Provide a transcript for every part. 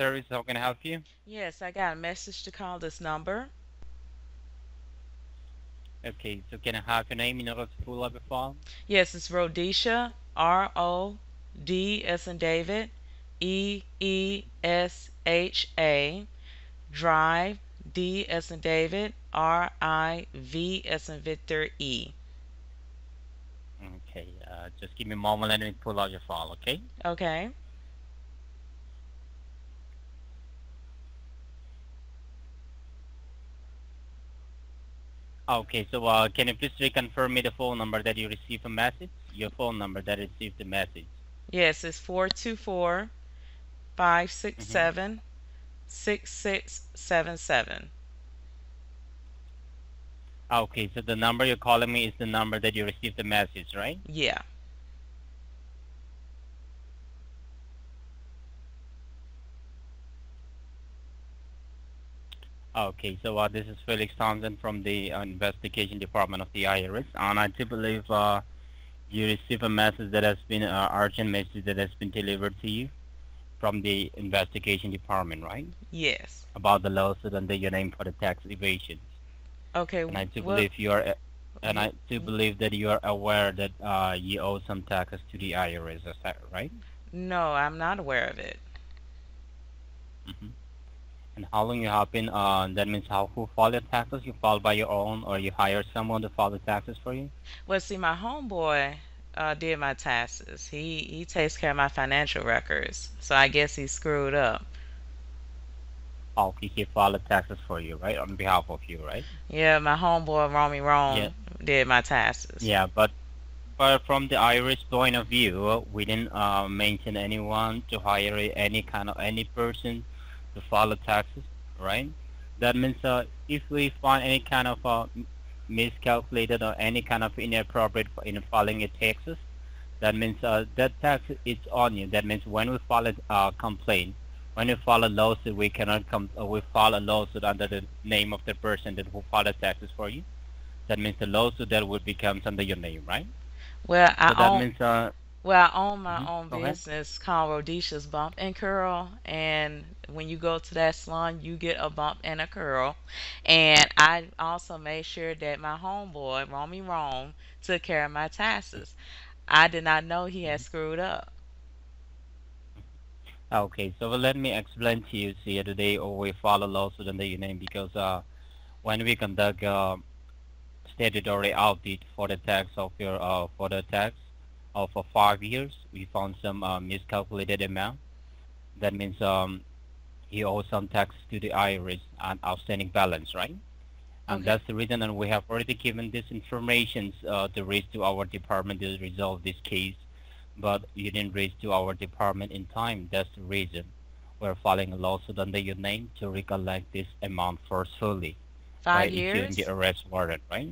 Service. How can I help you? Yes, I got a message to call this number. Okay, so can I have your name in order to pull up your file? Yes, it's Rodeesha, R O D S and David, E E S H A, Drive, D S and David, R I V S and Victor E. Okay, uh, just give me a moment. and Let me pull out your file, okay? Okay. Okay, so uh, can you please reconfirm me the phone number that you received a message? Your phone number that received the message. Yes, it's 424 567 6677. Okay, so the number you're calling me is the number that you received the message, right? Yeah. Okay, so uh, this is Felix Thompson from the uh, investigation department of the IRS, and I do believe uh, you received a message that has been uh, urgent message that has been delivered to you from the investigation department, right? Yes. About the lawsuit under your name for the tax evasion. Okay. And I do well- believe you are, uh, and I do believe that you are aware that uh, you owe some taxes to the IRS. Is that right? No, I'm not aware of it. hmm And how long you have been? Uh, that means how who file your taxes? You file by your own, or you hire someone to file the taxes for you? Well, see, my homeboy uh, did my taxes. He he takes care of my financial records. So I guess he screwed up. Oh, he can file the taxes for you, right? On behalf of you, right? Yeah, my homeboy Romy Rome Yeah. did my taxes. Yeah, but but from the IRS point of view, we didn't uh, mention anyone to hire any kind of any person to file the taxes, right? That means uh, if we find any kind of uh, miscalculated or any kind of inappropriate in filing your taxes, that means uh, that tax is on you. That means when we file a uh, complaint, when we file a lawsuit, we cannot come. Uh, we file a lawsuit under the name of the person that who filed the taxes for you. That means the lawsuit that would becomes under your name, right? Well, So I that means uh, well, I own my Mhm, own ahead. business called Rodeesha's Bump n Kurl, and when you go to that salon, you get a bump and a curl. And I also made sure that my homeboy Romy Rome took care of my taxes. I did not know he had screwed up. okay. So let me explain to you. See, today or we file a lawsuit under your name because uh, when we conduct uh, statutory audit for the tax of your uh, for the tax uh, five years, we found some uh, miscalculated amount. That means um, you owe some tax to the IRS and outstanding balance, right? And Okay. that's the reason, and we have already given this information uh, to raise to our department to resolve this case, but you didn't raise to our department in time. That's the reason we're filing a lawsuit under your name to recollect this amount forcefully by Five issuing years? the arrest warrant, right?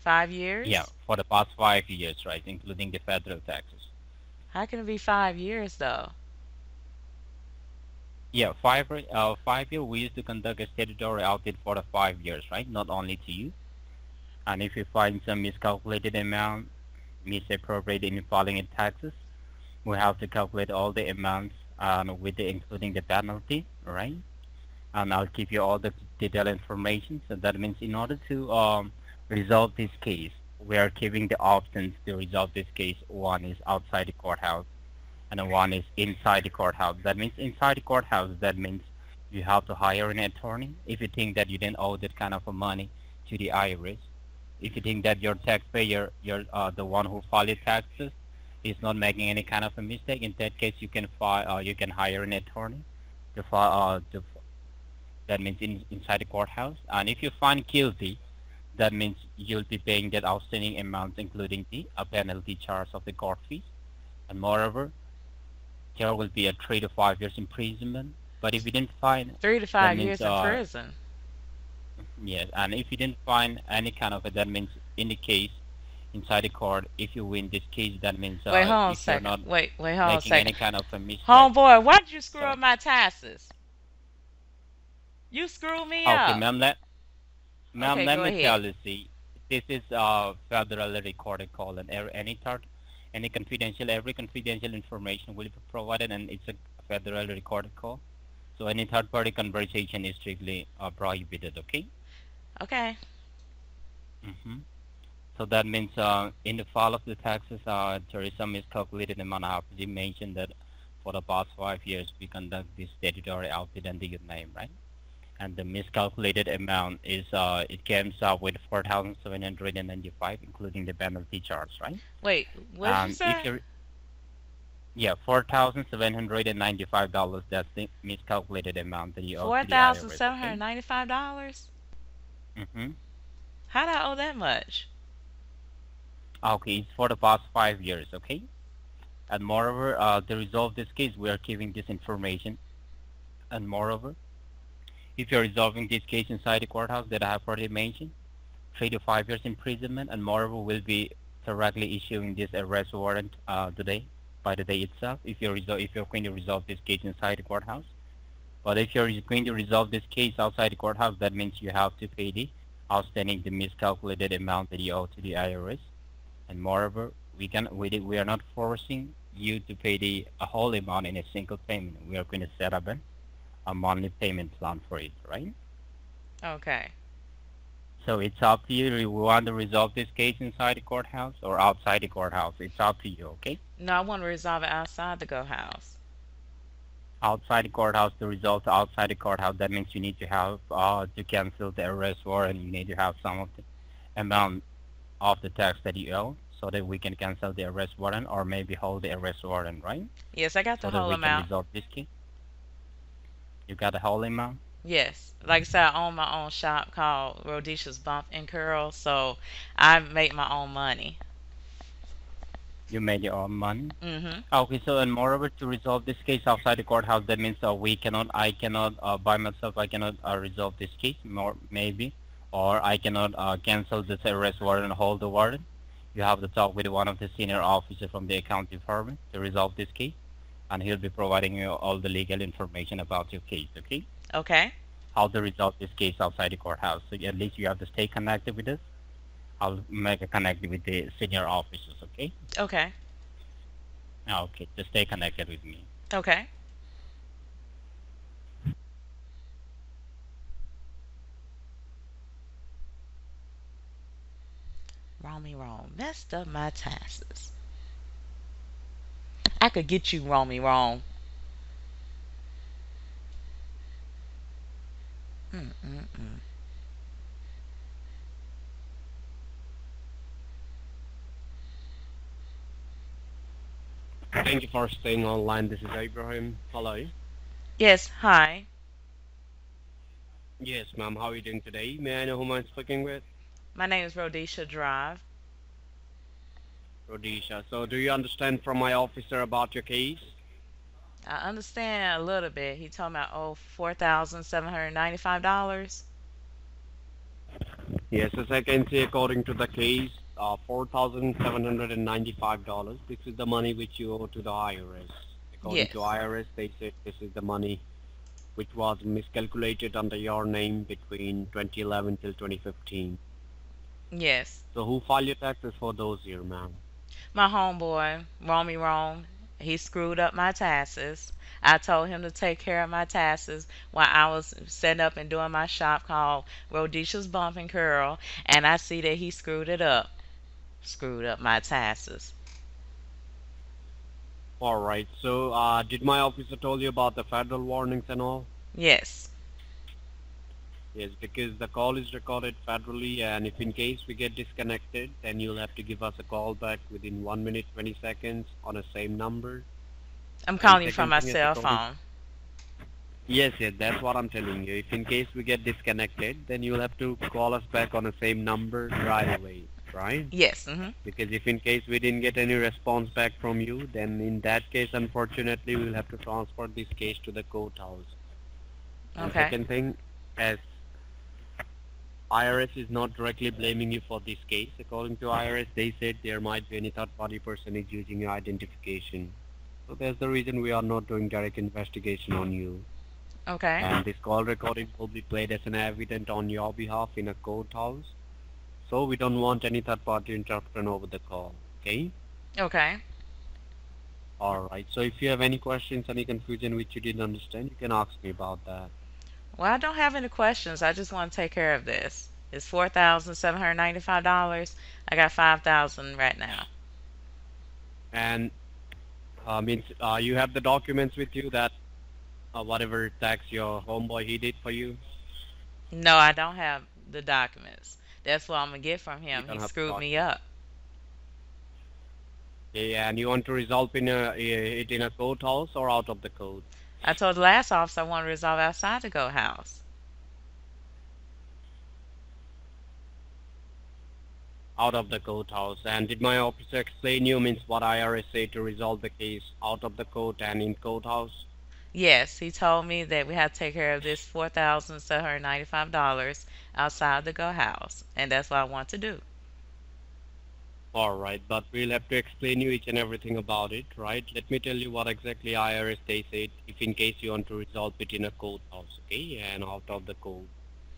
Five years? Yeah, for the past five years, right, including the federal taxes. How can it be five years though? Yeah, five uh, five year we used to conduct a statutory audit for the five years, right? Not only to you. And if you find some miscalculated amount, misappropriated in filing in taxes, we have to calculate all the amounts um, with the including the penalty, right? And I'll give you all the detailed information. So that means in order to um, resolve this case, we are giving the options to resolve this case. One is outside the courthouse and one is inside the courthouse. That means inside the courthouse, that means you have to hire an attorney if you think that you didn't owe that kind of a money to the IRS. If you think that your taxpayer, your uh, the one who filed taxes, is not making any kind of a mistake, in that case you can file, uh, you can hire an attorney to file. Uh, to, that means in, inside the courthouse. And if you find guilty, that means you'll be paying that outstanding amount, including the uh, penalty charge of the court fees. And moreover, there will be a three to five years imprisonment. But if you didn't find, Three to five means, years in uh, prison. yes, and if you didn't find any kind of it, that means in the case inside the court, if you win this case, that means uh, Wait, hold on a if you're not Wait, wait, hold a making any kind of a mistake. Homeboy, why did you screw Sorry. up my taxes? You screwed me Okay, up. ma'am, let, ma'am, Okay, let me tell you, see, this is a federally recorded call, and any third, any confidential, every confidential information will be provided, and it's a federally recorded call. So any third-party conversation is strictly uh, prohibited, okay? Okay. hmm So that means uh, in the file of the taxes, uh, there is some miscalculated amount. I have to mention that for the past five years, we conduct this statutory audit under your name, right? And the miscalculated amount is, uh, it comes up with 4795 including the penalty charge, right? Wait, what did Um, you say? yeah, $4,795, that's the miscalculated amount that you owe Four to the IRS, thousand seven hundred ninety-five dollars. hmm How do I owe that much? Okay, it's for the past five years, okay? And moreover, uh, to resolve this case, we are giving this information. And moreover, if you're resolving this case inside the courthouse that I have already mentioned, three to five years imprisonment, and moreover, will be directly issuing this arrest warrant uh, today, by the day itself, if you're, if you're going to resolve this case inside the courthouse. But if you're going to resolve this case outside the courthouse, that means you have to pay the outstanding, the miscalculated amount that you owe to the IRS and moreover, we can we, we are not forcing you to pay the whole amount in a single payment. We are going to set up an, a monthly payment plan for it, right? Okay. So it's up to you. if you want to resolve this case inside the courthouse or outside the courthouse. It's up to you, okay? No, I want to resolve it outside the courthouse. Outside the courthouse, the result outside the courthouse, that means you need to have uh, to cancel the arrest warrant. You need to have some of the amount of the tax that you owe so that we can cancel the arrest warrant or maybe hold the arrest warrant, right? Yes, I got the so that whole we can resolve this case. You got the whole amount? Yes. Like I said, I own my own shop called Rodeesha's Bump n Kurl, so I make my own money. You made your own money? Mm-hmm. Okay, so and moreover, to resolve this case outside the courthouse, that means uh, we cannot, I cannot, uh, by myself, I cannot uh, resolve this case, more maybe, or I cannot uh, cancel this arrest warrant and hold the warrant. You have to talk with one of the senior officers from the account department to resolve this case, and he'll be providing you all the legal information about your case, okay? Okay. How to resolve this case outside the courthouse. So at least you have to stay connected with us. I'll make a connect with the senior officers, okay? Okay. Ah, okay, just stay connected with me. Okay. Wrong me wrong. Messed up my taxes. I could get you wrong me wrong. Mm-mm-mm. Thank you for staying online. This is Abraham. Hello. Yes, hi. Yes, ma'am. How are you doing today? May I know who I'm speaking with? My name is Rodeesha Drive. Rodeesha. So do you understand from my officer about your case? I understand a little bit. He told me I owe four thousand seven hundred ninety-five dollars. Yes, as I can see, according to the case, uh, $4,795. This is the money which you owe to the IRS. According Yes. to IRS, they said this is the money which was miscalculated under your name between 2011 till 2015. Yes. So who filed your taxes for those years, ma'am? My homeboy, wrong me wrong. He screwed up my taxes. I told him to take care of my taxes while I was setting up and doing my shop called Rodeesha's Bump n Kurl, and I see that he screwed it up. Screwed up my taxes. All right. So uh, did my officer tell you about the federal warnings and all? Yes. Yes, because the call is recorded federally, and if in case we get disconnected, then you'll have to give us a call back within 1 minute 20 seconds on the same number. I'm calling you from my cell is- phone. Yes, yes, that's what I'm telling you. If in case we get disconnected, then you'll have to call us back on the same number right away, right? Yes. hmm Because if in case we didn't get any response back from you, then in that case, unfortunately, we'll have to transfer this case to the courthouse. And Okay. second thing, as IRS is not directly blaming you for this case. According to IRS, they said there might be any third-party person is using your identification. So that's the reason we are not doing direct investigation on you. Okay. And this call recording will be played as an evidence on your behalf in a courthouse. So we don't want any third-party interruption over the call. Okay? Okay. Alright, so if you have any questions, any confusion which you didn't understand, you can ask me about that. Well, I don't have any questions. I just want to take care of this. It's four thousand seven hundred ninety-five dollars. I got five thousand right now. And uh, means uh, you have the documents with you that uh, whatever tax your homeboy he did for you. No, I don't have the documents. That's what I'm gonna get from him. He screwed me up. Yeah, and you want to resolve in a, it in a courthouse or out of the court? I told the last officer I want to resolve outside the go house. Out of the courthouse. And did my officer explain you means what IRS say to resolve the case out of the court and in courthouse? Yes, he told me that we had to take care of this four thousand seven hundred ninety-five dollars outside the go house, and that's what I want to do. Alright, but we'll have to explain you each and everything about it, right? Let me tell you what exactly IRS they said if in case you want to resolve it in a courthouse, okay? And out of the court.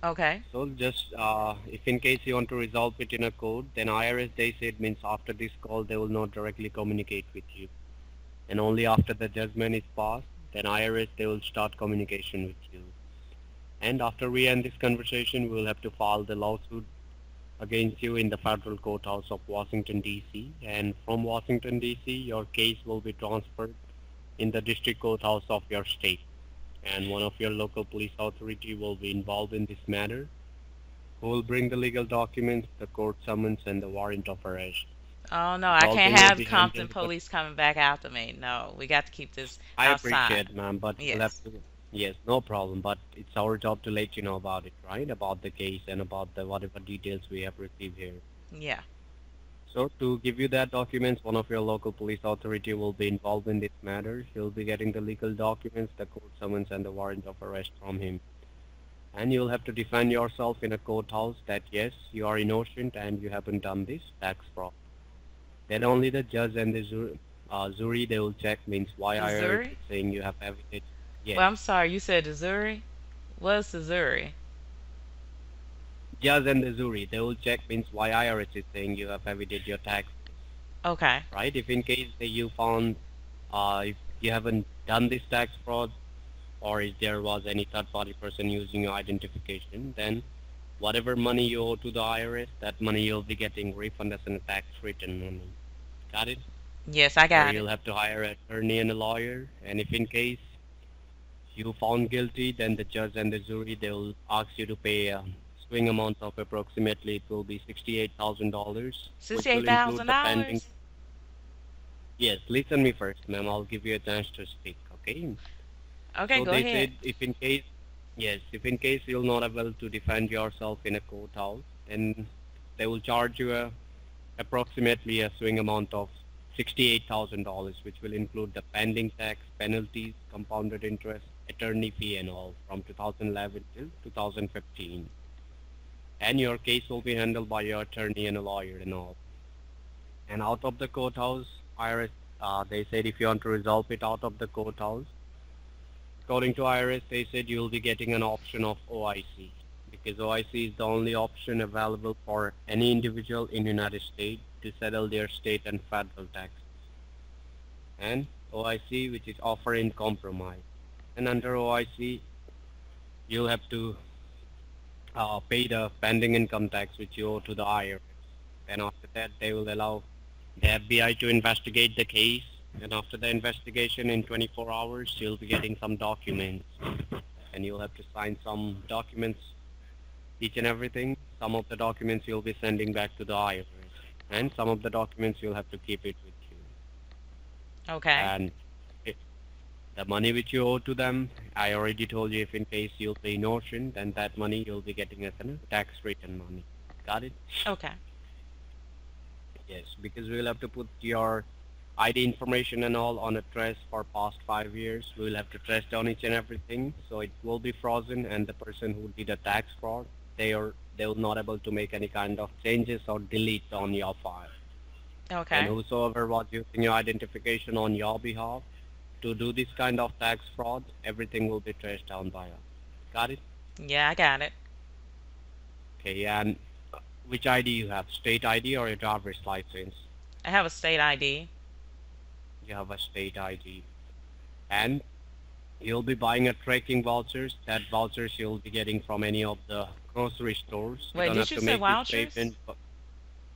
Okay. So just uh, if in case you want to resolve it in a court, then IRS they said means after this call they will not directly communicate with you, and only after the judgment is passed, then IRS they will start communication with you. And after we end this conversation, we will have to file the lawsuit against you in the federal courthouse of Washington D.C. And from Washington D.C., your case will be transferred in the district courthouse of your state and one of your local police authority will be involved in this matter, who will bring the legal documents, the court summons, and the warrant of arrest. Oh no, I All can't have Compton police coming back after me. No, we got to keep this I outside. appreciate, ma'am, but Yes. Yes, no problem, but it's our job to let you know about it, right? About the case and about the whatever details we have received here. Yeah. So to give you that documents, one of your local police authority will be involved in this matter. He'll be getting the legal documents, the court summons, and the warrant of arrest from him. And you'll have to defend yourself in a courthouse that yes, you are innocent and you haven't done this tax fraud. Then only the judge and the jury, uh, jury they will check means why The IRS jury? saying you have evidence. Yes, Well, I'm sorry. You said Missouri. What's Missouri? judge and the old check means why IRS is saying you have evidence your tax Okay. right? If in case that you found uh, if you haven't done this tax fraud or if there was any third party person using your identification, then whatever money you owe to the IRS, that money you'll be getting refunded as a tax return money. Got it? Yes, I Or got you'll it. have to hire an attorney and a lawyer. And if in case you found guilty, then the judge and the jury they will ask you to pay a swing amount of approximately it will be sixty-eight thousand dollars. $68,000? Yes, listen me first, ma'am. I'll give you a chance to speak, okay? Okay, so go they ahead. said if in case, yes, if in case you're not able to defend yourself in a courthouse, then they will charge you a, approximately a swing amount of $68,000, which will include the pending tax, penalties, compounded interest, attorney fee and all from 2011 till 2015. And your case will be handled by your attorney and a lawyer and all. And out of the courthouse, IRS, uh, they said if you want to resolve it out of the courthouse, according to IRS, they said you'll be getting an option of OIC because OIC is the only option available for any individual in United States to settle their state and federal taxes. And OIC, which is offer in compromise. And under OIC, you'll have to uh, pay the pending income tax which you owe to the IRS. And after that, they will allow the FBI to investigate the case. And after the investigation in 24 hours, you'll be getting some documents. And you'll have to sign some documents, each and everything. Some of the documents you'll be sending back to the IRS. And some of the documents you'll have to keep it with you. Okay. And it, the money which you owe to them, I already told you if in case you'll pay notion, then that money you'll be getting as a tax return money. Got it? Okay. Yes, because we'll have to put your ID information and all on a trace for past five years. We'll have to trace down each and everything, so it will be frozen. And the person who did a tax fraud, they are they will not able to make any kind of changes or delete on your file. Okay. And whosoever was using your identification on your behalf to do this kind of tax fraud, everything will be traced down by us. Got it? Yeah, I got it. Okay. And uh, which ID you have? State ID or your driver's license? I have a state ID. you have a state ID. And you'll be buying a tracking vouchers. That vouchers you'll be getting from any of the grocery stores. Wait, don't did you to say vouchers? payment,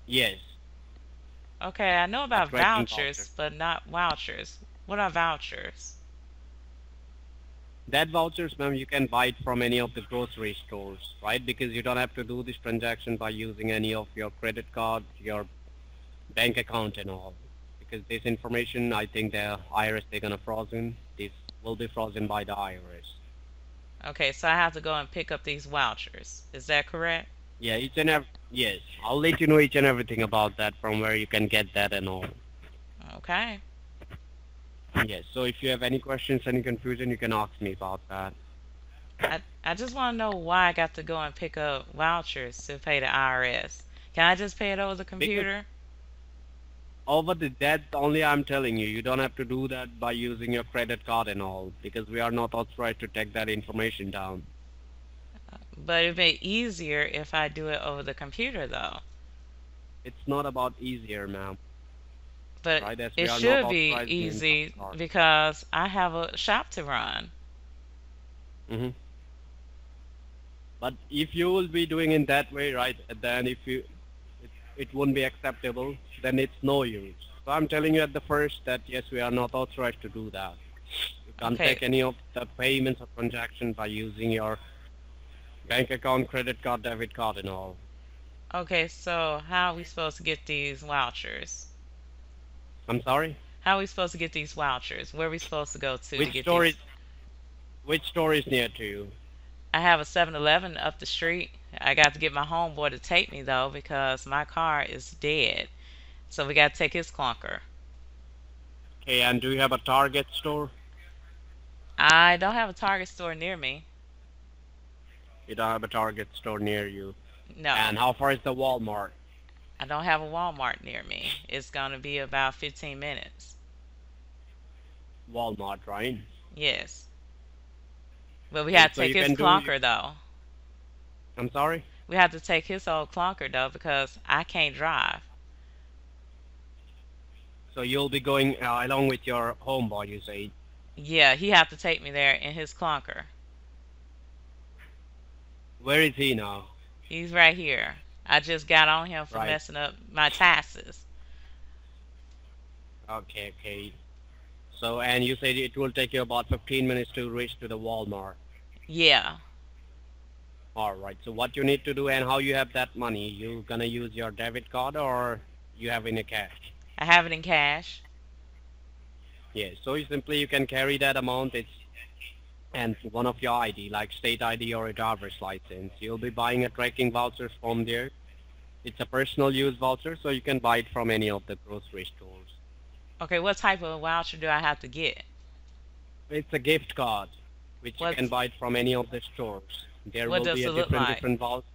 Yes. Okay, I know about vouchers, voucher. but not vouchers. What are vouchers? That vouchers, ma'am, you can buy it from any of the grocery stores, right? Because you don't have to do this transaction by using any of your credit card, your bank account and all. Because this information, I think the IRS, they're gonna frozen. This will be frozen by the IRS. Okay, so I have to go and pick up these vouchers. Is that correct? Yeah, each and every, yes. I'll let you know each and everything about that from where you can get that and all. Okay. Yes, so if you have any questions, any confusion, you can ask me about that. I, I just want to know why I got to go and pick up vouchers to pay the IRS. Can I just pay it over the computer? Over the debt only I'm telling you, you don't have to do that by using your credit card and all, because we are not authorized to take that information down. But it'd be easier if I do it over the computer, though. It's not about easier, ma'am. But Right, it should be easy because I have a shop to run. hmm But if you will be doing in that way, right, then if you, it, it won't be acceptable, then it's no use. So I'm telling you at the first that yes, we are not authorized to do that. You can't Okay. take any of the payments or transactions by using your bank account, credit card, debit card, and all. Okay, so how are we supposed to get these vouchers? I'm sorry. How are we supposed to get these vouchers? Where are we supposed to go to to get store these? is which store is near to you? I have a 7-Eleven up the street. I got to get my homeboy to take me though because my car is dead. So we got to take his clunker. Okay, and do you have a Target store? I don't have a Target store near me. You don't have a Target store near you. No, And how far is the Walmart? I don't have a Walmart near me. It's going to be about 15 minutes. Walmart, right? Yes. But we Okay, had to so take his do- clunker though. I'm sorry? We had to take his old clunker though because I can't drive. So you'll be going uh, along with your homeboy, you say. Yeah, he had to take me there in his clunker. Where is he now? He's right here. I just got on him for Right. messing up my taxes. Okay, okay. So, and you said it will take you about 15 minutes to reach to the Walmart. Yeah. All right. So what you need to do and how you have that money? You gonna use your debit card or you have in a cash? I have it in cash. Yes. So you simply you can carry that amount. It's and one of your ID, like state ID or a driver's license. You'll be buying a tracking voucher from there. It's a personal use voucher, so you can buy it from any of the grocery stores. Okay, what type of voucher do I have to get? It's a gift card, which What's- you can buy it from any of the stores. There will be a different like? different voucher.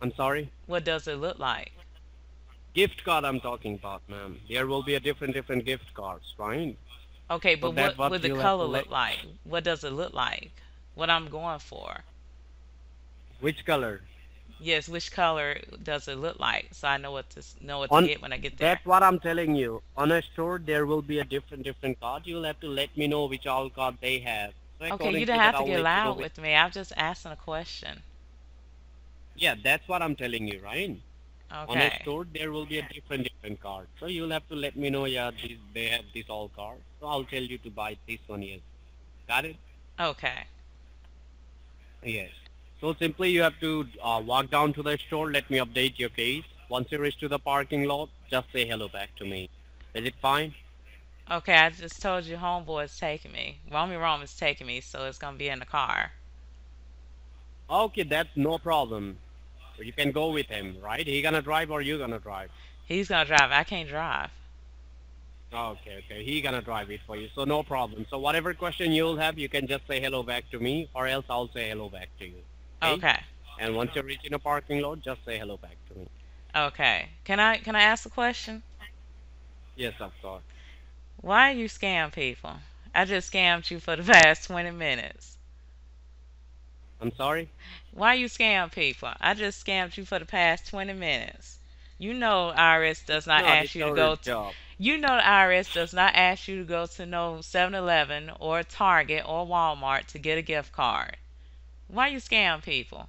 I'm sorry. What does it look like? Gift card I'm talking about, ma'am. There will be a different different gift cards, right? Okay, but what what would the color look like? What does it look like? What I'm going for? Which color? Yes, which color does it look like? So I know what to know what On- to get when I get there. That's what I'm telling you. On a store, there will be a different different card. You'll have to let me know which all card they have. So Okay, you don't have to get loud with me. I'm just asking a question. Yeah, that's what I'm telling you, right? On a Okay. store, there will be a different different card. So you'll have to let me know. Yeah, these, they have this all card. So I'll tell you to buy this one. Yes. Got it? Okay. Yes. So simply you have to uh, walk down to the store. Let me update your case. Once you reach to the parking lot, just say hello back to me. Is it fine? Okay, I just told you homeboy is taking me. Romy Rome is taking me, so it's gonna be in the car. Okay, that's no problem. You can go with him, right? He gonna drive or you gonna drive? He's gonna drive. I can't drive. Oh, okay, okay. He gonna drive it for you, so no problem. So whatever question you'll have, you can just say hello back to me, or else I'll say hello back to you. Okay? Okay. And once you reach in a parking lot, just say hello back to me. Okay. Can I can I ask a question? Yes, of course. Why are you scam people? I just scammed you for the past 20 minutes. I'm sorry. Why you scam people? I just scammed you for the past 20 minutes. You know IRS does not No, ask you to go to. You know the IRS does not ask you to go to no 7-Eleven or Target or Walmart to get a gift card. Why you scam people?